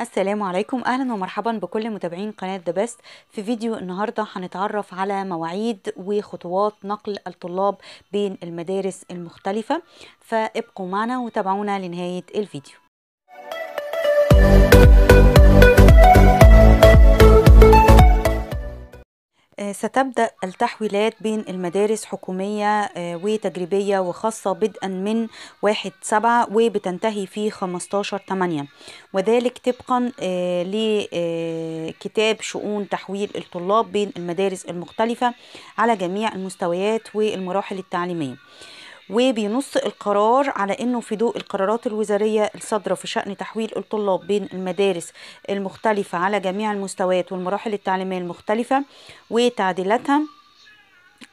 السلام عليكم. أهلا ومرحبا بكل متابعين قناة ذا بيست في فيديو النهارده هنتعرف على مواعيد وخطوات نقل الطلاب بين المدارس المختلفة. فابقوا معنا وتابعونا لنهاية الفيديو. ستبدأ التحويلات بين المدارس حكومية وتجريبية وخاصة بدءا من واحد سبعة وبتنتهي في خمستاشر تمانية. وذلك طبقا لكتاب شؤون تحويل الطلاب بين المدارس المختلفة على جميع المستويات والمراحل التعليمية. وبينص القرار على إنه في ضوء القرارات الوزارية الصادره في شأن تحويل الطلاب بين المدارس المختلفة على جميع المستويات والمراحل التعليمية المختلفة وتعديلاتها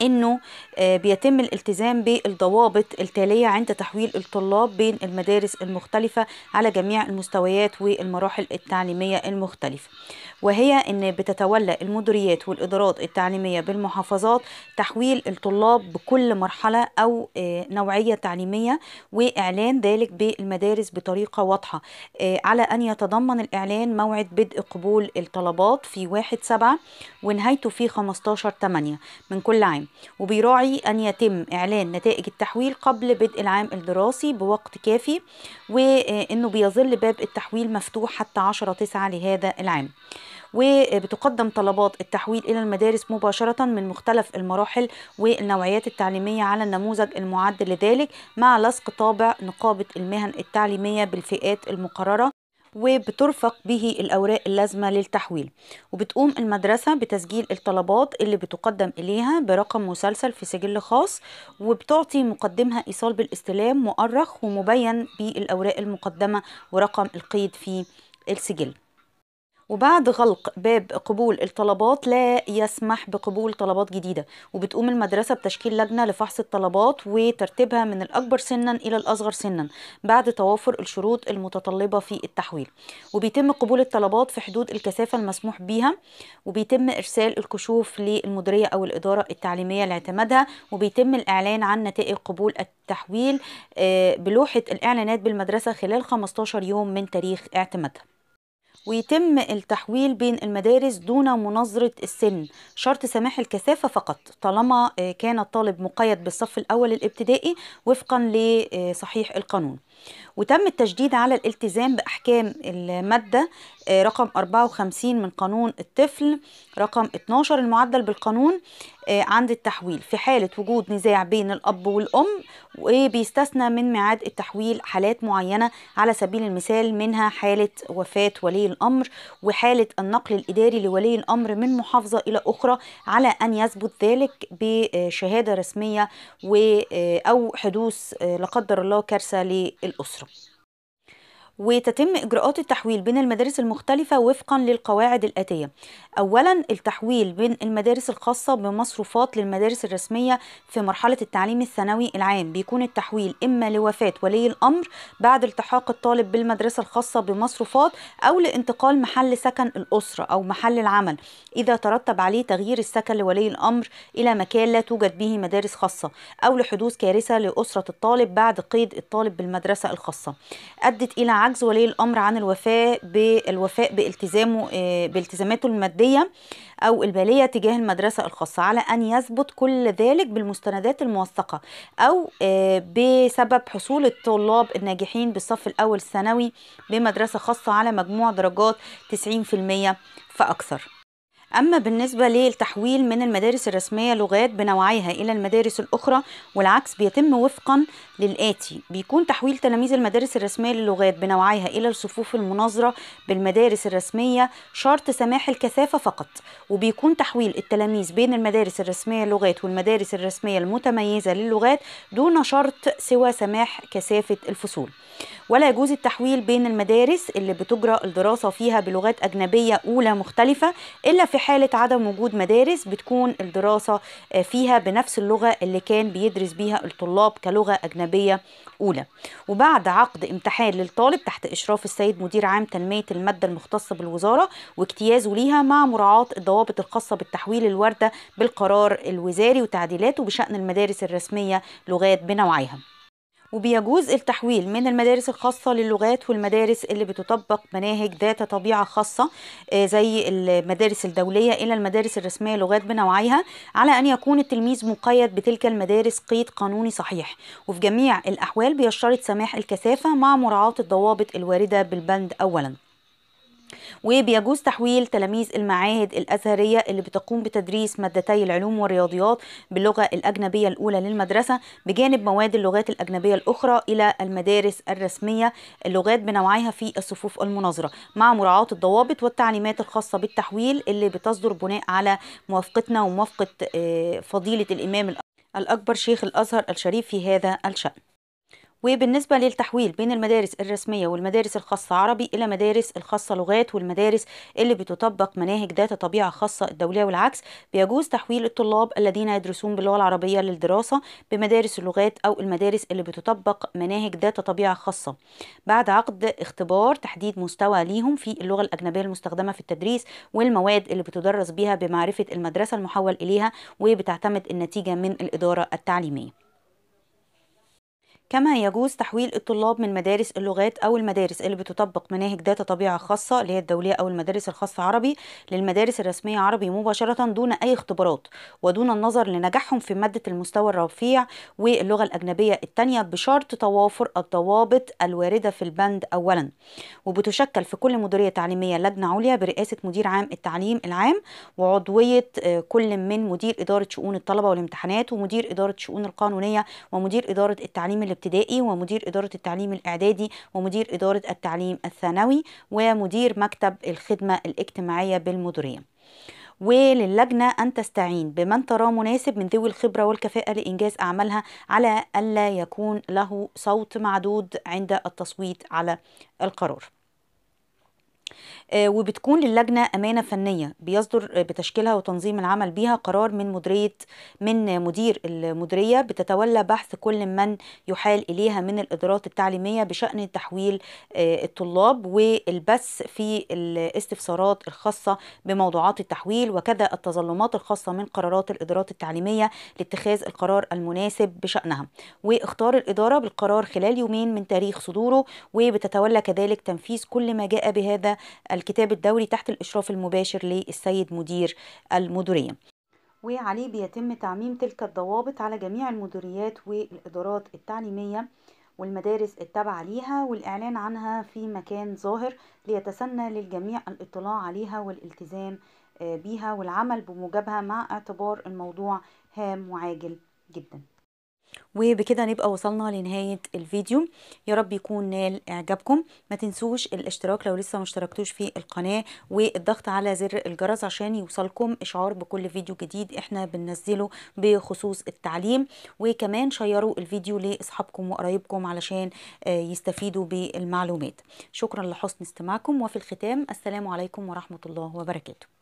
إنه بيتم الالتزام بالضوابط التالية عند تحويل الطلاب بين المدارس المختلفة على جميع المستويات والمراحل التعليمية المختلفة. وهي إن بتتولى المديريات والإدارات التعليمية بالمحافظات تحويل الطلاب بكل مرحلة أو نوعية تعليمية وإعلان ذلك بالمدارس بطريقة واضحة. على أن يتضمن الإعلان موعد بدء قبول الطلبات في 1 7 ونهايته في 15 8 من كل عام. وبيراعي أن يتم إعلان نتائج التحويل قبل بدء العام الدراسي بوقت كافي وأنه بيظل باب التحويل مفتوح حتى 10 9 لهذا العام. وبتقدم طلبات التحويل إلى المدارس مباشرة من مختلف المراحل والنوعيات التعليمية على النموذج المعد لذلك مع لصق طابع نقابة المهن التعليمية بالفئات المقررة وبترفق به الأوراق اللازمة للتحويل. وبتقوم المدرسة بتسجيل الطلبات اللي بتقدم إليها برقم مسلسل في سجل خاص وبتعطي مقدمها إيصال بالاستلام مؤرخ ومبين بالأوراق المقدمة ورقم القيد في السجل. وبعد غلق باب قبول الطلبات لا يسمح بقبول طلبات جديدة وبتقوم المدرسة بتشكيل لجنة لفحص الطلبات وترتيبها من الأكبر سنا إلى الأصغر سنا بعد توافر الشروط المتطلبة في التحويل. وبيتم قبول الطلبات في حدود الكثافة المسموح بها وبيتم إرسال الكشوف للمديرية أو الإدارة التعليمية لاعتمادها وبيتم الإعلان عن نتائج قبول التحويل بلوحة الإعلانات بالمدرسة خلال 15 يوم من تاريخ اعتمادها. ويتم التحويل بين المدارس دون مناظرة السن. شرط سماح الكثافة فقط. طالما كان الطالب مقيد بالصف الأول الابتدائي وفقا لصحيح القانون. وتم التشديد على الالتزام بأحكام المادة رقم 54 من قانون الطفل رقم 12 المعدل بالقانون عند التحويل في حالة وجود نزاع بين الأب والأم وبيستثنى من ميعاد التحويل حالات معينة على سبيل المثال منها حالة وفاة ولي الأمر وحالة النقل الإداري لولي الأمر من محافظة إلى أخرى على أن يثبت ذلك بشهادة رسمية أو حدوث لا قدر الله كارثة للأسرة وتتم إجراءات التحويل بين المدارس المختلفة وفقا للقواعد الآتية. أولا التحويل بين المدارس الخاصة بمصروفات للمدارس الرسمية في مرحلة التعليم الثانوي العام. بيكون التحويل إما لوفاة ولي الأمر بعد التحاق الطالب بالمدرسة الخاصة بمصروفات أو لانتقال محل سكن الأسرة أو محل العمل. إذا ترتب عليه تغيير السكن لولي الأمر إلى مكان لا توجد به مدارس خاصة أو لحدوث كارثة لأسرة الطالب بعد قيد الطالب بالمدرسة الخاصة. أدت إلى عجز ولي الأمر عن الوفاء بالوفاء بالتزامه بالتزاماته المادية أو البالية تجاه المدرسة الخاصة على أن يثبت كل ذلك بالمستندات الموثقة أو بسبب حصول الطلاب الناجحين بالصف الأول الثانوي بمدرسة خاصة على مجموع درجات 90% فأكثر. أما بالنسبة للتحويل من المدارس الرسمية لغات بنوعيها إلى المدارس الأخرى والعكس بيتم وفقا للآتي. بيكون تحويل تلاميذ المدارس الرسمية للغات بنوعيها إلى الصفوف المناظرة بالمدارس الرسمية شرط سماح الكثافة فقط. وبيكون تحويل التلاميذ بين المدارس الرسمية للغات والمدارس الرسمية المتميزة للغات دون شرط سوى سماح كثافة الفصول. ولا يجوز التحويل بين المدارس اللي بتجرى الدراسة فيها بلغات أجنبية أولى مختلفة إلا في حالة عدم وجود مدارس بتكون الدراسة فيها بنفس اللغة اللي كان بيدرس بيها الطلاب كلغة أجنبية أولى. وبعد عقد امتحان للطالب تحت إشراف السيد مدير عام تنمية المادة المختصة بالوزارة واجتيازه ليها مع مراعاة الضوابط الخاصة بالتحويل الواردة بالقرار الوزاري وتعديلاته بشأن المدارس الرسمية لغات بنوعيها. وبيجوز التحويل من المدارس الخاصة للغات والمدارس اللي بتطبق مناهج ذات طبيعة خاصة آه، زي المدارس الدولية إلى المدارس الرسمية لغات بنوعيها على أن يكون التلميذ مقيد بتلك المدارس قيد قانوني صحيح. وفي جميع الأحوال بيشترط سماح الكثافة مع مراعاة الضوابط الواردة بالبند أولاً. وبيجوز تحويل تلاميذ المعاهد الأزهرية اللي بتقوم بتدريس مادتي العلوم والرياضيات باللغة الأجنبية الأولى للمدرسة بجانب مواد اللغات الأجنبية الأخرى إلى المدارس الرسمية اللغات بنوعيها في الصفوف المناظرة مع مراعاة الضوابط والتعليمات الخاصة بالتحويل اللي بتصدر بناء على موافقتنا وموافقة آه، فضيلة الإمام الأكبر شيخ الأزهر الشريف في هذا الشأن. وبالنسبة للتحويل بين المدارس الرسمية والمدارس الخاصة عربي إلى مدارس الخاصة لغات والمدارس اللي بتطبق مناهج ذات طبيعة خاصة الدولية والعكس بيجوز تحويل الطلاب الذين يدرسون باللغة العربية للدراسة بمدارس اللغات أو المدارس اللي بتطبق مناهج ذات طبيعة خاصة. بعد عقد اختبار تحديد مستوى ليهم في اللغة الأجنبية المستخدمة في التدريس والمواد اللي بتدرس بها بمعرفة المدرسة المحول إليها وبتعتمد النتيجة من الإدارة التعليمية. كما يجوز تحويل الطلاب من مدارس اللغات أو المدارس اللي بتطبق مناهج ذات طبيعة خاصة اللي هي الدولية أو المدارس الخاصة عربي للمدارس الرسمية عربي مباشرة دون أي اختبارات ودون النظر لنجاحهم في مادة المستوى الرفيع واللغة الأجنبية الثانية بشرط توافر الضوابط الواردة في البند أولا. وبتشكل في كل مديرية تعليمية لجنة عليا برئاسة مدير عام التعليم العام وعضوية آه، كل من مدير إدارة شؤون الطلبة والامتحانات ومدير إدارة شؤون القانونية ومدير إدارة التعليم الابتدائي ومدير إدارة التعليم الإعدادي ومدير إدارة التعليم الثانوي ومدير مكتب الخدمة الاجتماعية بالمديرية. وللجنة أن تستعين بمن تراه مناسب من ذوي الخبرة والكفاءة لإنجاز أعمالها على ألا يكون له صوت معدود عند التصويت على القرار. وبتكون للجنة أمانة فنية بيصدر بتشكيلها وتنظيم العمل بيها قرار من مديرية من مدير المديرية بتتولى بحث كل من يحال إليها من الإدارات التعليمية بشأن تحويل آه، الطلاب والبث في الاستفسارات الخاصة بموضوعات التحويل وكذا التظلمات الخاصة من قرارات الإدارات التعليمية لاتخاذ القرار المناسب بشأنها. واختار الإدارة بالقرار خلال يومين من تاريخ صدوره وبتتولى كذلك تنفيذ كل ما جاء بهذا الكتاب الدوري تحت الإشراف المباشر للسيد مدير المديرية. وعليه بيتم تعميم تلك الضوابط على جميع المديريات والإدارات التعليمية والمدارس التابعة ليها والإعلان عنها في مكان ظاهر ليتسنى للجميع الاطلاع عليها والالتزام آه، بيها والعمل بموجبها مع اعتبار الموضوع هام وعاجل جدا. وبكده نبقى وصلنا لنهاية الفيديو. يا رب يكون نال إعجابكم. ما تنسوش الاشتراك لو لسه ما اشتركتوش في القناة والضغط على زر الجرس عشان يوصلكم إشعار بكل فيديو جديد إحنا بننزله بخصوص التعليم. وكمان شيروا الفيديو لأصحابكم وقرايبكم علشان آه، يستفيدوا بالمعلومات. شكرا لحسن استماعكم. وفي الختام السلام عليكم ورحمة الله وبركاته.